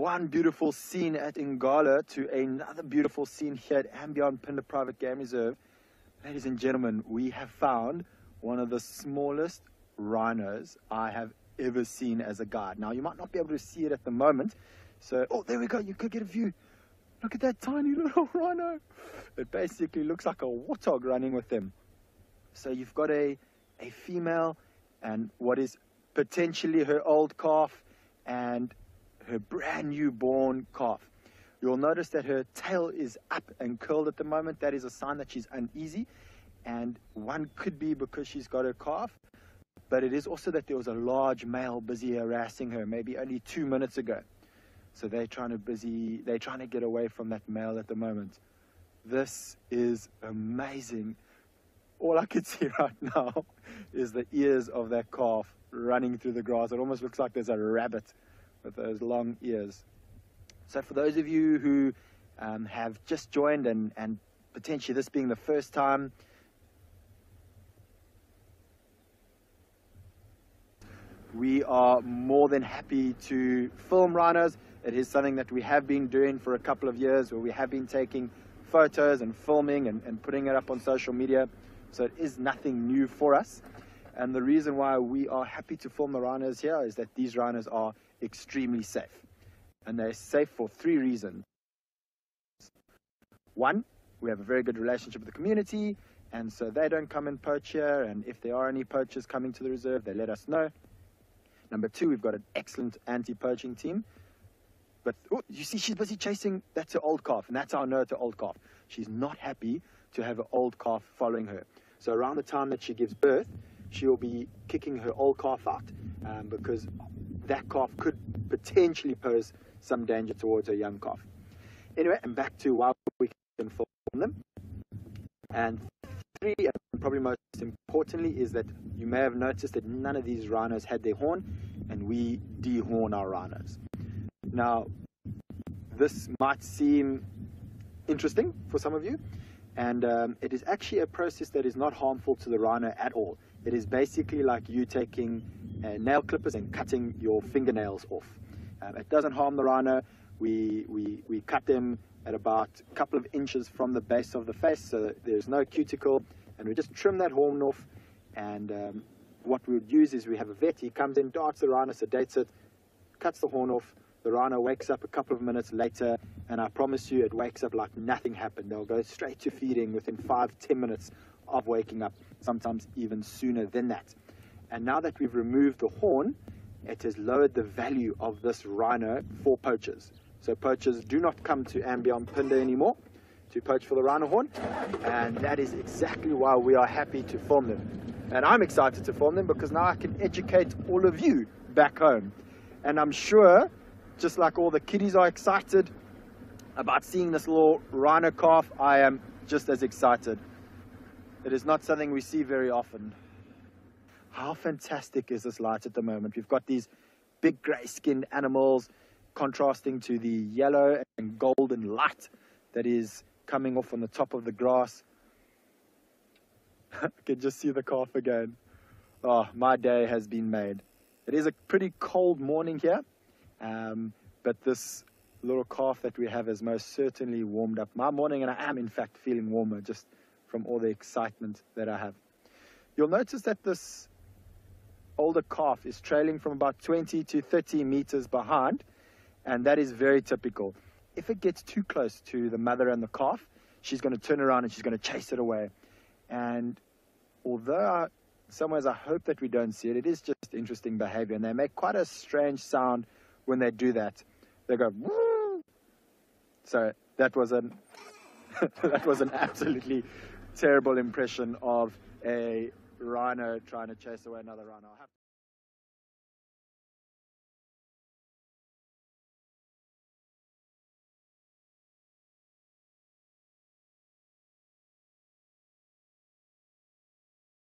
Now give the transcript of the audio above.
one beautiful scene at Ngala to another beautiful scene here at &Beyond Phinda Private Game Reserve. Ladies and gentlemen, we have found one of the smallest rhinos I have ever seen as a guide. Now, you might not be able to see it at the moment. So, oh, there we go. You could get a view. Look at that tiny little rhino. It basically looks like a warthog running with them. So you've got a, a female and what is potentially her old calf and her brand new born calf. You'll notice that her tail is up and curled at the moment. That is a sign that she's uneasy. And one could be because she's got her calf, but it is also that there was a large male busy harassing her maybe only two minutes ago. So they're trying to busy, they're trying to get away from that male at the moment. This is amazing. All I can see right now is the ears of that calf running through the grass. It almost looks like there's a rabbit with those long ears. So for those of you who um, have just joined and, and potentially this being the first time, we are more than happy to film rhinos. It is something that we have been doing for a couple of years where we have been taking photos and filming and, and putting it up on social media. So it is nothing new for us. And the reason why we are happy to film the rhinos here is that these rhinos are extremely safe. And they're safe for three reasons. One, we have a very good relationship with the community, and so they don't come and poach here. And if there are any poachers coming to the reserve, they let us know. Number two, we've got an excellent anti-poaching team. But oh, you see, she's busy chasing. That's her old calf, and that's our know it's old calf. She's not happy to have an old calf following her. So around the time that she gives birth, she'll be kicking her old calf out um, because that calf could potentially pose some danger towards her young calf. Anyway, and back to why we can film them. And three, and probably most importantly, is that you may have noticed that none of these rhinos had their horn, and we dehorn our rhinos. Now, this might seem interesting for some of you, and um, it is actually a process that is not harmful to the rhino at all. It is basically like you taking uh, nail clippers and cutting your fingernails off. Um, it doesn't harm the rhino. We, we, we cut them at about a couple of inches from the base of the face, so there's no cuticle, and we just trim that horn off. And um, what we would use is we have a vet, he comes in, darts the rhino, sedates it, cuts the horn off. The rhino wakes up a couple of minutes later, and I promise you, it wakes up like nothing happened. They'll go straight to feeding within five, ten minutes of waking up, sometimes even sooner than that. And now that we've removed the horn, it has lowered the value of this rhino for poachers. So poachers do not come to &Beyond Phinda anymore to poach for the rhino horn, and that is exactly why we are happy to film them. And I'm excited to film them because now I can educate all of you back home. And I'm sure, just like all the kiddies are excited about seeing this little rhino calf, I am just as excited. It is not something we see very often. How fantastic is this light at the moment? We've got these big grey skinned animals contrasting to the yellow and golden light that is coming off on the top of the grass. I can just see the calf again. Oh, my day has been made. It is a pretty cold morning here, um, but this little calf that we have has most certainly warmed up my morning, and I am in fact feeling warmer just from all the excitement that I have. You'll notice that this older calf is trailing from about 20 to 30 meters behind, and that is very typical. If it gets too close to the mother and the calf, she's going to turn around and she's going to chase it away. And although I, some ways I hope that we don't see it, it is just interesting behavior, and they make quite a strange sound when they do that. They go, Woo! so that was an that was an absolutely terrible impression of a rhino trying to chase away another rhino.